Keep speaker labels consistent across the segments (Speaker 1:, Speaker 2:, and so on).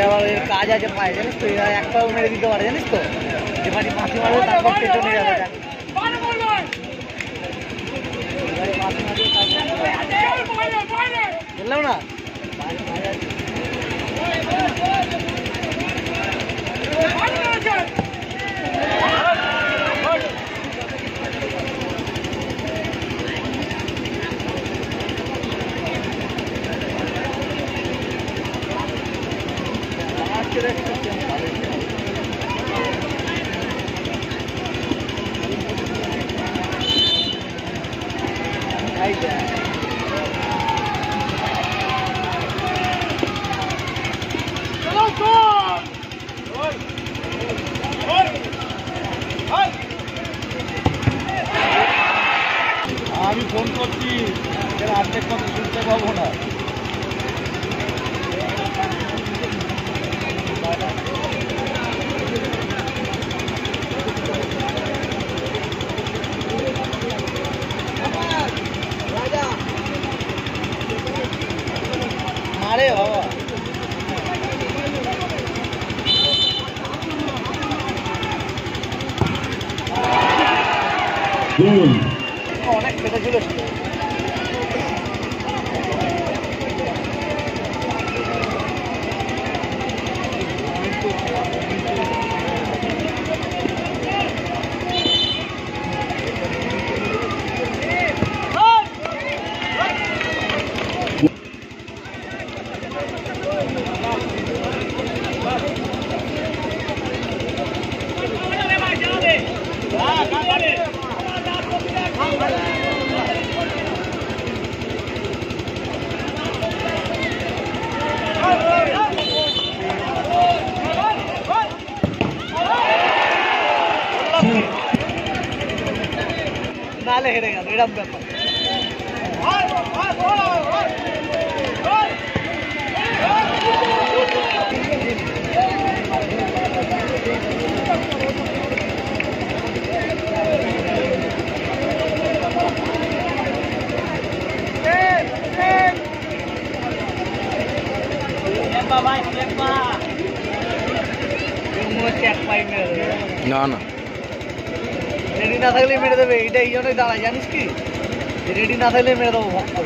Speaker 1: আবার এর কাজ আছে পায়ে জানিস তো এরা এক মেরে দিতে পারে জানিস তো এবারে মাছি মারবে তারপর যাবে। এবারে মাছি মারবে তারপর বললাম না এই দেখ। আমি ফোন করছি এর অর্ধেক কথা শুনতে পাবো না। あれ
Speaker 2: よ
Speaker 1: うん。もうね、桁ぐらいして。ನಾಳೆ
Speaker 3: ಹೇಳೇಗ ಮೇಡಮ್ ಪೇಪರ್ ना ना
Speaker 1: রেডি না থাকলে মেরে দেবে, এটা এই জন্যই দাঁড়ায়, জানিস কি? রেডি না থাকলে মেরে দেবো ভক্ত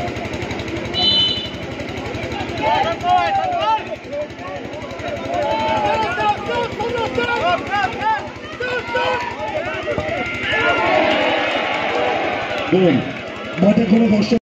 Speaker 2: মাঠে কোনো দর্শক